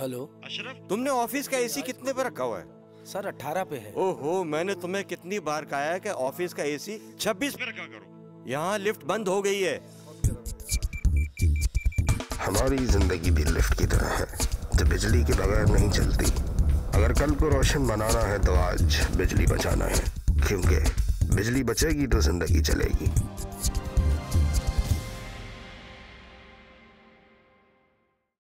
Hello. Ashraf? तुमने office का AC कितने पे रखा हुआ है? सर अठारह पे है। ओहो मैंने तुम्हें कितनी बार कहा है कि ऑफ़िस का एसी छब्बीस पे रखा करो। यहाँ लिफ्ट बंद हो गई है। हमारी ज़िंदगी भी लिफ्ट की तरह है जो बिजली के बगैर नहीं चलती। अगर कल को रोशन बनाना है तो आज बिजली बचाना है क्योंकि बिजली बचेगी तो ज़िंदगी चलेगी।